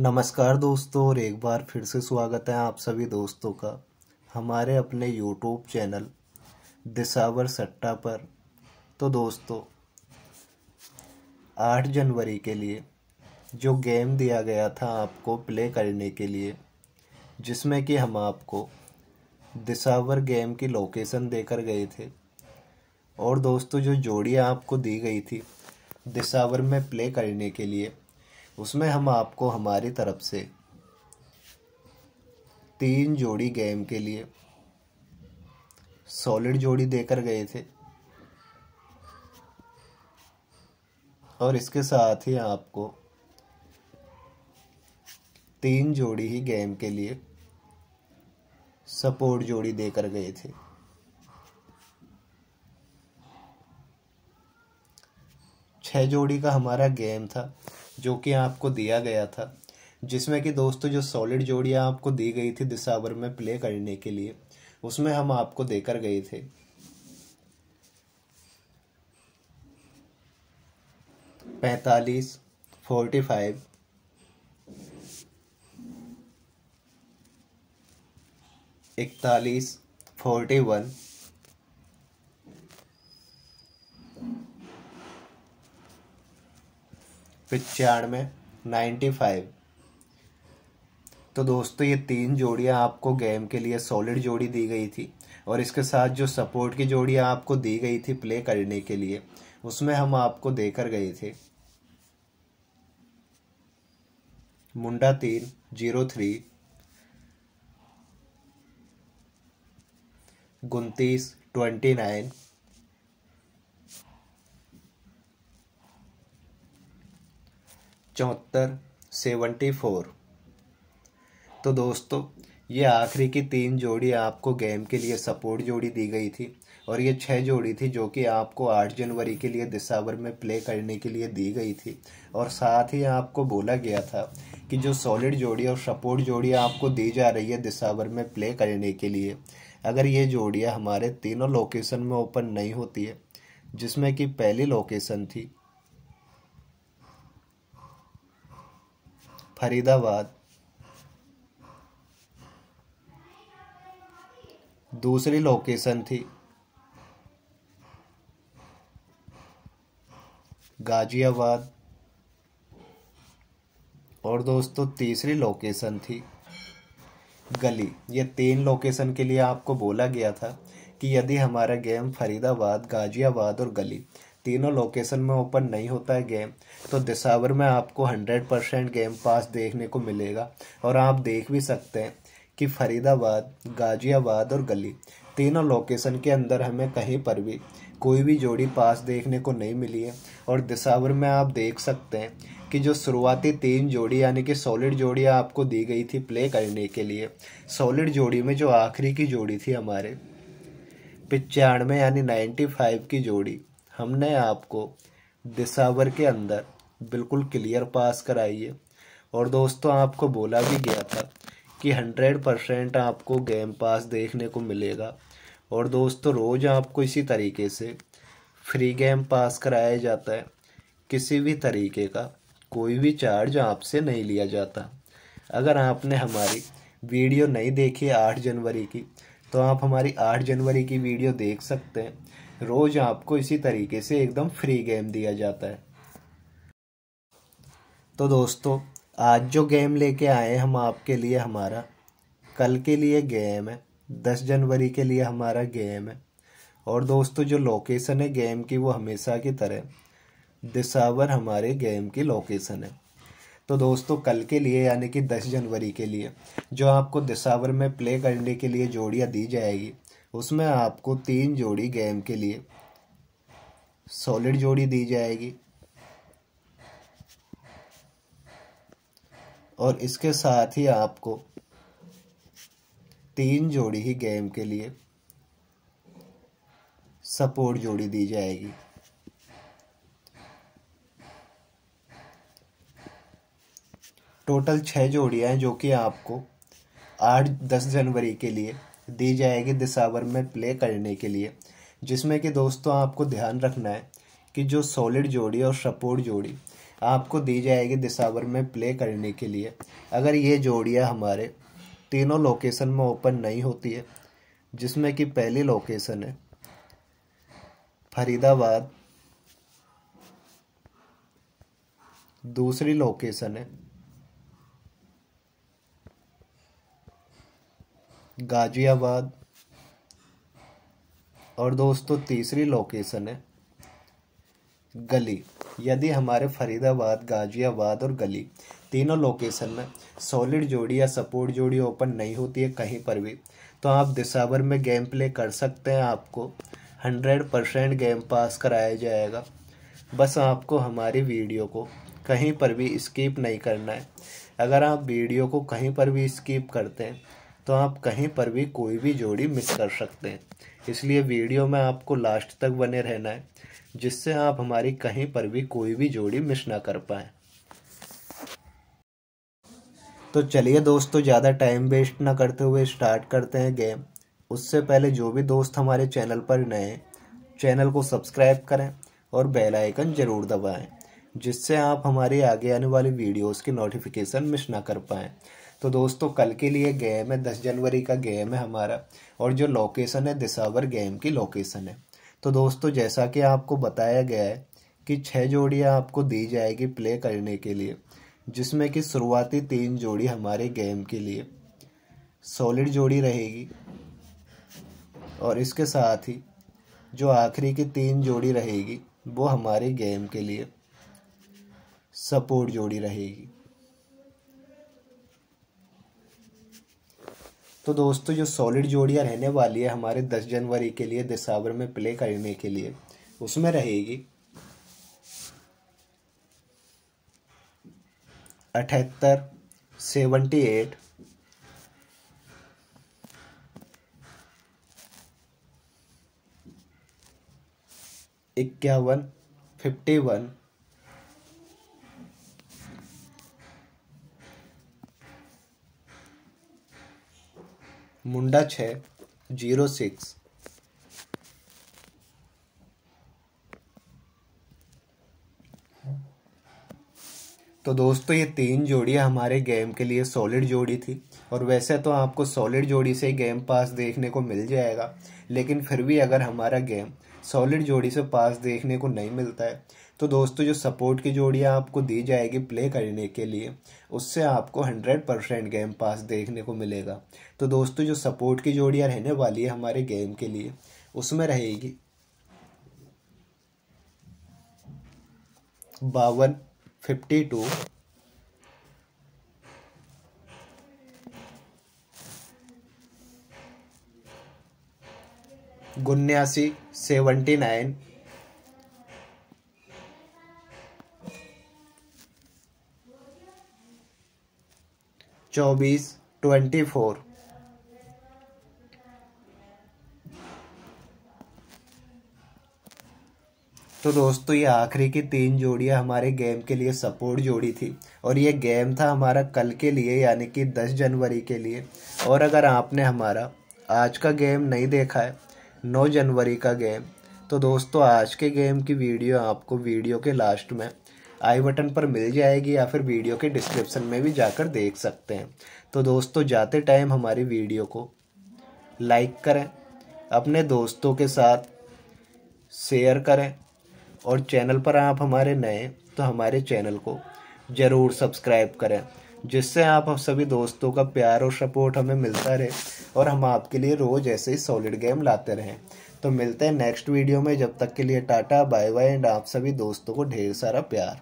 नमस्कार दोस्तों, और एक बार फिर से स्वागत है आप सभी दोस्तों का हमारे अपने यूट्यूब चैनल दिसावर सट्टा पर। तो दोस्तों, आठ जनवरी के लिए जो गेम दिया गया था आपको प्ले करने के लिए, जिसमें कि हम आपको दिसावर गेम की लोकेशन देकर गए थे। और दोस्तों, जो जोड़ियाँ आपको दी गई थी दिसावर में प्ले करने के लिए उसमें हम आपको हमारी तरफ़ से तीन जोड़ी गेम के लिए सॉलिड जोड़ी देकर गए थे। और इसके साथ ही आपको तीन जोड़ी ही गेम के लिए सपोर्ट जोड़ी देकर गए थे। छह जोड़ी का हमारा गेम था। जो कि आपको दिया गया था, जिसमें कि दोस्तों जो सॉलिड जोड़ियाँ आपको दी गई थी दिसावर में प्ले करने के लिए, उसमें हम आपको देकर गए थे। पैतालीस फोर्टी फाइव इकतालीस फोर्टी वन पचानवे नाइन्टी फाइव। तो दोस्तों, ये तीन जोड़ियाँ आपको गेम के लिए सॉलिड जोड़ी दी गई थी और इसके साथ जो सपोर्ट की जोड़ियाँ आपको दी गई थी प्ले करने के लिए, उसमें हम आपको देकर गए थे। मुंडा तीन, ज़ीरो थ्री। उनतीस, ट्वेंटी नाइन। चौहत्तर, सेवेंटी फोर। तो दोस्तों, ये आखिरी की तीन जोड़ी आपको गेम के लिए सपोर्ट जोड़ी दी गई थी और ये छह जोड़ी थी जो कि आपको आठ जनवरी के लिए दिसावर में प्ले करने के लिए दी गई थी। और साथ ही आपको बोला गया था कि जो सॉलिड जोड़ी और सपोर्ट जोड़ी आपको दी जा रही है दिसावर में प्ले करने के लिए, अगर ये जोड़ियाँ हमारे तीनों लोकेशन में ओपन नहीं होती है, जिसमें कि पहली लोकेशन थी फरीदाबाद। दूसरी लोकेशन थी। गाजियाबाद। और दोस्तों, तीसरी लोकेशन थी। गली। ये तीन लोकेशन के लिए आपको बोला गया था कि यदि हमारा गेम फरीदाबाद, गाजियाबाद और गली तीनों लोकेशन में ओपन नहीं होता है गेम तो दिसावर में आपको हंड्रेड परसेंट गेम पास देखने को मिलेगा। और आप देख भी सकते हैं कि फरीदाबाद, गाजियाबाद और गली तीनों लोकेशन के अंदर हमें कहीं पर भी कोई भी जोड़ी पास देखने को नहीं मिली है। और दिसावर में आप देख सकते हैं कि जो शुरुआती तीन जोड़ी, यानी कि सॉलिड जोड़ी आपको दी गई थी प्ले करने के लिए सॉलिड जोड़ी में जो आखिरी की जोड़ी थी हमारे, पचानवे, यानी नाइन्टी फाइव की जोड़ी हमने आपको दिसावर के अंदर बिल्कुल क्लियर पास कराई है। और दोस्तों, आपको बोला भी गया था कि हंड्रेड परसेंट आपको गेम पास देखने को मिलेगा। और दोस्तों, रोज़ आपको इसी तरीके से फ्री गेम पास कराया जाता है। किसी भी तरीके का कोई भी चार्ज आपसे नहीं लिया जाता। अगर आपने हमारी वीडियो नहीं देखी आठ जनवरी की तो आप हमारी आठ जनवरी की वीडियो देख सकते हैं। रोज आपको इसी तरीके से एकदम फ्री गेम दिया जाता है। तो दोस्तों, आज जो गेम लेके आए हम आपके लिए हमारा, कल के लिए गेम है, दस जनवरी के लिए हमारा गेम है। और दोस्तों, जो लोकेशन है गेम की वो हमेशा की तरह, दिसावर हमारे गेम की लोकेशन है। तो दोस्तों, कल के लिए यानी कि दस जनवरी के लिए, जो आपको दिसावर में प्ले करने के लिए जोड़ियाँ दी जाएगी उसमें आपको तीन जोड़ी गेम के लिए सॉलिड जोड़ी दी जाएगी। और इसके साथ ही आपको तीन जोड़ी ही गेम के लिए सपोर्ट जोड़ी दी जाएगी। टोटल छह जोड़ियाँ हैं जो कि आपको आठ दस जनवरी के लिए दी जाएगी दिसावर में प्ले करने के लिए, जिसमें कि दोस्तों आपको ध्यान रखना है कि जो सॉलिड जोड़ी और सपोर्ट जोड़ी आपको दी जाएगी दिसावर में प्ले करने के लिए, अगर ये जोड़ियाँ हमारे तीनों लोकेशन में ओपन नहीं होती है, जिसमें कि पहली लोकेशन है, फरीदाबाद, दूसरी लोकेशन है गाजियाबाद। और दोस्तों, तीसरी लोकेशन है गली। यदि हमारे फरीदाबाद, गाजियाबाद और गली तीनों लोकेशन में सॉलिड जोड़ी या सपोर्ट जोड़ी ओपन नहीं होती है कहीं पर भी तो आप दिसावर में गेम प्ले कर सकते हैं। आपको हंड्रेड परसेंट गेम पास कराया जाएगा। बस आपको हमारी वीडियो को कहीं पर भी स्किप नहीं करना है। अगर आप वीडियो को कहीं पर भी स्किप करते हैं तो आप कहीं पर भी कोई भी जोड़ी मिस कर सकते हैं। इसलिए वीडियो में आपको लास्ट तक बने रहना है, जिससे आप हमारी कहीं पर भी कोई भी जोड़ी मिस ना कर पाए। तो चलिए दोस्तों, ज़्यादा टाइम वेस्ट ना करते हुए स्टार्ट करते हैं गेम उससे पहले जो भी दोस्त हमारे चैनल पर नए हैं चैनल को सब्सक्राइब करें और बेल आइकन ज़रूर दबाएँ, जिससे आप हमारी आगे आने वाली वीडियोस की नोटिफिकेशन मिस ना कर पाएँ। तो दोस्तों, कल के लिए गेम है, दस जनवरी का गेम है हमारा, और जो लोकेशन है, दिसावर गेम की लोकेशन है। तो दोस्तों, जैसा कि आपको बताया गया है कि छः जोड़ियाँ आपको दी जाएगी प्ले करने के लिए, जिसमें कि शुरुआती तीन जोड़ी हमारे गेम के लिए। सॉलिड जोड़ी रहेगी, और इसके साथ ही जो आखिरी की तीन जोड़ी रहेगी, वो हमारे गेम के लिए सपोर्ट जोड़ी रहेगी। तो दोस्तों, जो सॉलिड जोड़ियाँ रहने वाली है हमारे 10 जनवरी के लिए दिसावर में प्ले करने के लिए, उसमें रहेगी अठहत्तर सेवेंटी एट इक्यावन फिफ्टी वन मुंडा छ, ज़ीरो सिक्स। तो दोस्तों, ये तीन जोड़ियाँ हमारे गेम के लिए सॉलिड जोड़ी थी। और वैसे तो आपको सॉलिड जोड़ी से गेम पास देखने को मिल जाएगा, लेकिन फिर भी अगर हमारा गेम सॉलिड जोड़ी से पास देखने को नहीं मिलता है तो दोस्तों, जो सपोर्ट की जोड़ियाँ आपको दी जाएगी प्ले करने के लिए, उससे आपको हंड्रेड परसेंट गेम पास देखने को मिलेगा। तो दोस्तों, जो सपोर्ट की जोड़ियाँ रहने वाली है हमारे गेम के लिए, उसमें रहेगी बावन फिफ्टी टू उन्यासी सेवेंटी नाइन चौबीस, ट्वेंटी फोर। तो दोस्तों, ये आखिरी की तीन जोड़ियाँ हमारे गेम के लिए सपोर्ट जोड़ी थी। और ये गेम था हमारा कल के लिए, यानी कि 10 जनवरी के लिए। और अगर आपने हमारा आज का गेम नहीं देखा है 9 जनवरी का गेम तो दोस्तों, आज के गेम की वीडियो आपको वीडियो के लास्ट में आई बटन पर मिल जाएगी या फिर वीडियो के डिस्क्रिप्शन में भी जाकर देख सकते हैं। तो दोस्तों, जाते टाइम हमारी वीडियो को लाइक करें, अपने दोस्तों के साथ शेयर करें और चैनल पर आप हमारे नए तो हमारे चैनल को ज़रूर सब्सक्राइब करें, जिससे आप सभी दोस्तों का प्यार और सपोर्ट हमें मिलता रहे और हम आपके लिए रोज़ ऐसे ही सॉलिड गेम लाते रहें। तो मिलते हैं नेक्स्ट वीडियो में, जब तक के लिए टाटा, बाय बाय, एंड आप सभी दोस्तों को ढेर सारा प्यार।